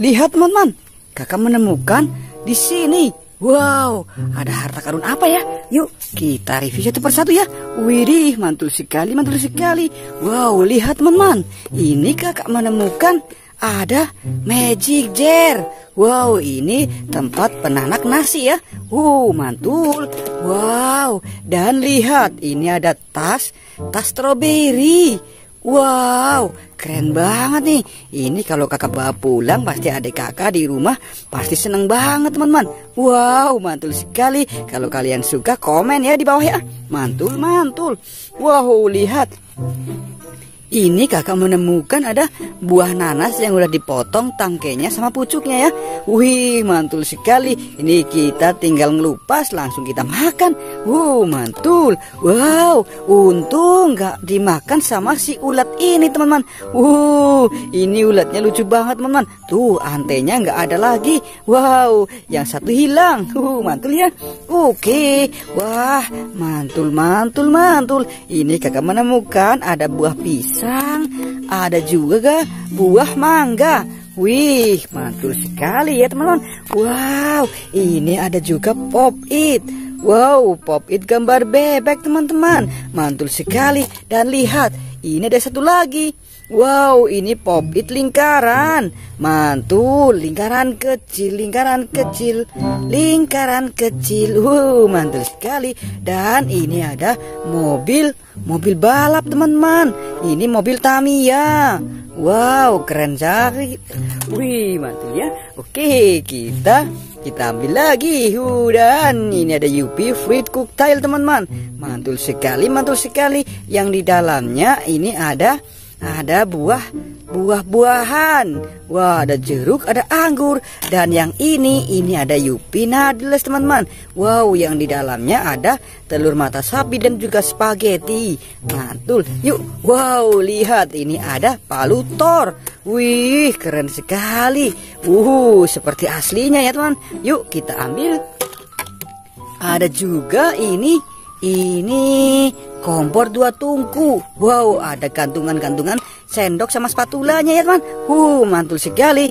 lihat teman-teman. Kakak menemukan di sini. Wow, ada harta karun apa ya? Yuk, kita review satu persatu ya. Widih, mantul sekali, mantul sekali. Wow, lihat teman-teman. Ini kakak menemukan ada magic jar. Wow, ini tempat penanak nasi ya. Wow, mantul. Wow, dan lihat ini ada tas, tas stroberi. Wow, keren banget nih. Ini kalau kakak bawa pulang pasti adik kakak di rumah pasti seneng banget teman-teman. Wow, mantul sekali. Kalau kalian suka komen ya di bawah ya. Mantul, mantul. Wow, lihat. Ini kakak menemukan ada buah nanas yang udah dipotong tangkainya sama pucuknya ya. Wih, mantul sekali. Ini kita tinggal ngelupas langsung kita makan. Wow, mantul. Wow, untung nggak dimakan sama si ulat ini teman-teman. Wow, ini ulatnya lucu banget teman-teman. Tuh, antenya nggak ada lagi. Wow, yang satu hilang. Uh, mantul ya. Oke. Wah, mantul, mantul, mantul. Ini kakak menemukan ada buah pisang pisang, ada juga ga buah mangga. Wih, mantul sekali ya teman-teman. Wow, ini ada juga pop it. Wow, pop it gambar bebek teman-teman. Mantul sekali. Dan lihat, ini ada satu lagi. Wow, ini popit lingkaran. Mantul, lingkaran kecil, lingkaran kecil, lingkaran kecil. Wow, mantul sekali. Dan ini ada mobil, mobil balap teman-teman. Ini mobil Tamiya. Wow, keren sekali. Wih, mantul ya. Oke, kita kita ambil lagi. Dan ini ada Yupi Fruit Cocktail teman-teman. Mantul sekali, mantul sekali. Yang di dalamnya ini ada ada buah buah-buahan. Wah, ada jeruk, ada anggur, dan yang ini ini ada yupi nadles teman-teman. Wow, yang di dalamnya ada telur mata sapi dan juga spaghetti. Mantul. Yuk, wow, lihat ini ada palu tor. Wih, keren sekali. Uh, seperti aslinya ya teman. Yuk kita ambil. Ada juga ini ini kompor dua tungku. Wow, ada gantungan-gantungan sendok sama spatulanya ya teman. Uh, mantul sekali.